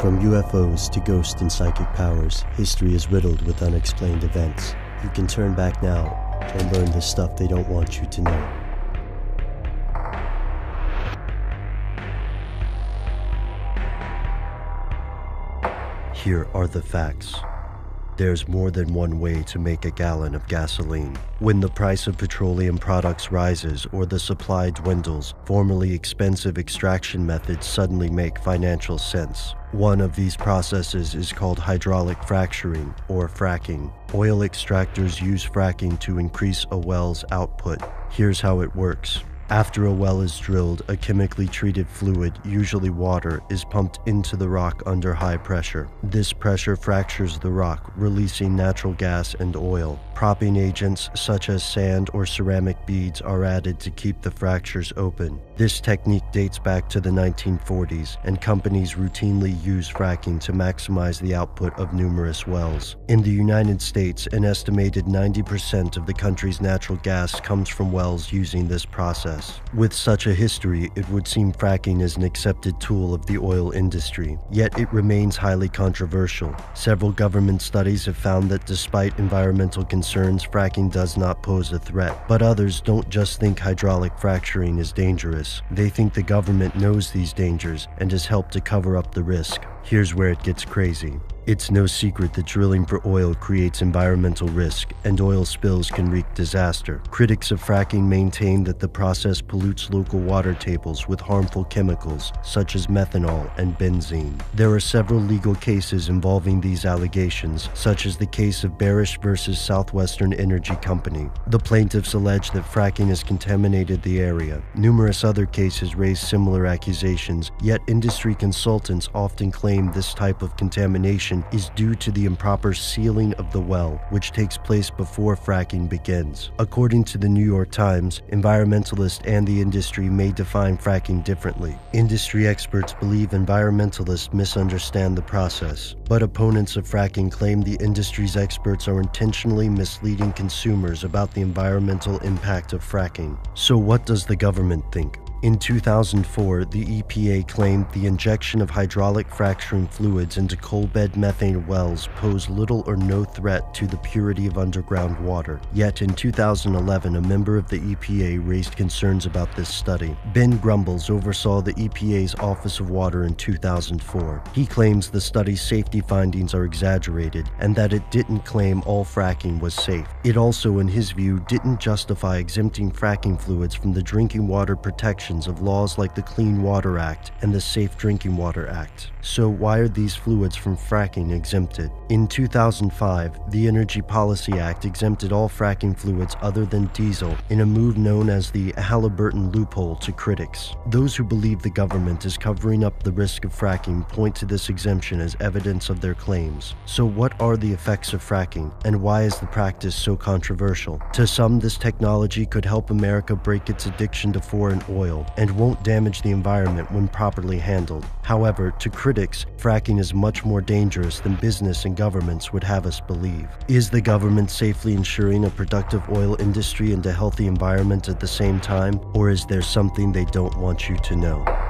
From UFOs to ghost and psychic powers, history is riddled with unexplained events. You can turn back now and learn the stuff they don't want you to know. Here are the facts. There's more than one way to make a gallon of gasoline. When the price of petroleum products rises or the supply dwindles, formerly expensive extraction methods suddenly make financial sense. One of these processes is called hydraulic fracturing or fracking. Oil extractors use fracking to increase a well's output. Here's how it works. After a well is drilled, a chemically treated fluid, usually water, is pumped into the rock under high pressure. This pressure fractures the rock, releasing natural gas and oil. Propping agents such as sand or ceramic beads are added to keep the fractures open. This technique dates back to the 1940s, and companies routinely use fracking to maximize the output of numerous wells. In the United States, an estimated 90% of the country's natural gas comes from wells using this process. With such a history, it would seem fracking is an accepted tool of the oil industry, yet it remains highly controversial. Several government studies have found that despite environmental concerns, fracking does not pose a threat, but others don't just think hydraulic fracturing is dangerous. They think the government knows these dangers and has helped to cover up the risk. Here's where it gets crazy. It's no secret that drilling for oil creates environmental risk, and oil spills can wreak disaster. Critics of fracking maintain that the process pollutes local water tables with harmful chemicals such as methanol and benzene. There are several legal cases involving these allegations, such as the case of Berish versus Southwestern Energy Company. The plaintiffs allege that fracking has contaminated the area. Numerous other cases raise similar accusations, yet industry consultants often claim this type of contamination is due to the improper sealing of the well, which takes place before fracking begins. According to the New York Times, environmentalists and the industry may define fracking differently. Industry experts believe environmentalists misunderstand the process, but opponents of fracking claim the industry's experts are intentionally misleading consumers about the environmental impact of fracking. So, what does the government think? In 2004, the EPA claimed the injection of hydraulic fracturing fluids into coal bed methane wells posed little or no threat to the purity of underground water. Yet in 2011, a member of the EPA raised concerns about this study. Ben Grumbles oversaw the EPA's Office of Water in 2004. He claims the study's safety findings are exaggerated and that it didn't claim all fracking was safe. It also, in his view, didn't justify exempting fracking fluids from the drinking water protection of laws like the Clean Water Act and the Safe Drinking Water Act. So, why are these fluids from fracking exempted? In 2005, the Energy Policy Act exempted all fracking fluids other than diesel in a move known as the Halliburton loophole to critics. Those who believe the government is covering up the risk of fracking point to this exemption as evidence of their claims. So, what are the effects of fracking, and why is the practice so controversial? To some, this technology could help America break its addiction to foreign oil and won't damage the environment when properly handled. However, to critics, fracking is much more dangerous than business and governments would have us believe. Is the government safely ensuring a productive oil industry and a healthy environment at the same time, or is there something they don't want you to know?